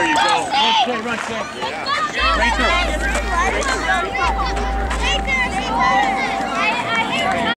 There you go. Run, play, Go, play. Yeah.